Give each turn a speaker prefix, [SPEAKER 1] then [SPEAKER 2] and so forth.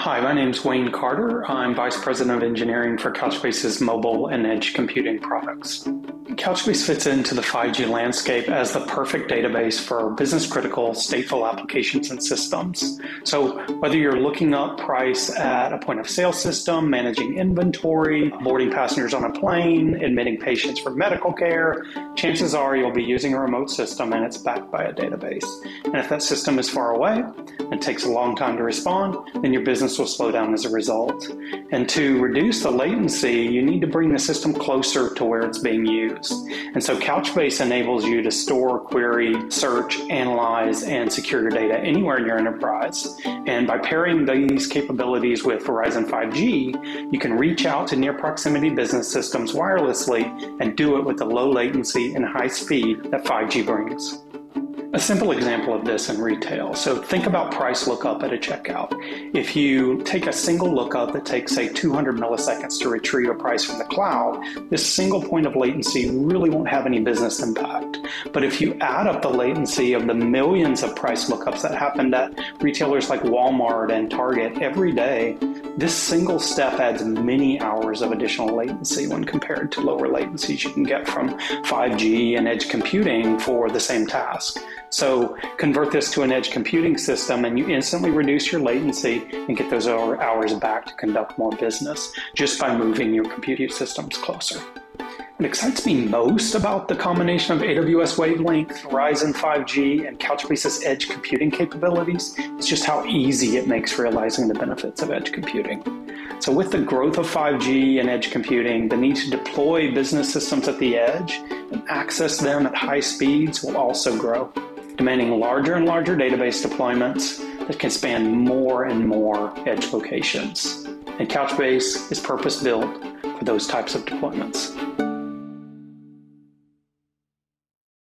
[SPEAKER 1] Hi, my name is Wayne Carter. I'm Vice President of Engineering for Couchbase's mobile and edge computing products. Couchbase fits into the 5G landscape as the perfect database for business critical stateful applications and systems. So, whether you're looking up price at a point of sale system, managing inventory, boarding passengers on a plane, admitting patients for medical care, chances are you'll be using a remote system and it's backed by a database. And if that system is far away and takes a long time to respond, then your business will slow down as a result. And to reduce the latency, you need to bring the system closer to where it's being used. And so Couchbase enables you to store, query, search, analyze, and secure your data anywhere in your enterprise. And by pairing these capabilities with Verizon 5G, you can reach out to near proximity business systems wirelessly and do it with the low latency and high speed that 5G brings. A simple example of this in retail. So think about price lookup at a checkout. If you take a single lookup that takes, say, 200 milliseconds to retrieve a price from the cloud, this single point of latency really won't have any business impact. But if you add up the latency of the millions of price lookups that happen at retailers like Walmart and Target every day, this single step adds many hours of additional latency when compared to lower latencies you can get from 5G and edge computing for the same task. So convert this to an edge computing system and you instantly reduce your latency and get those hours back to conduct more business just by moving your computing systems closer. What excites me most about the combination of AWS Wavelength, Verizon 5G, and Couchbase's edge computing capabilities is just how easy it makes realizing the benefits of edge computing. So, with the growth of 5G and edge computing, the need to deploy business systems at the edge and access them at high speeds will also grow demanding larger and larger database deployments that can span more and more edge locations. And Couchbase is purpose built for those types of deployments.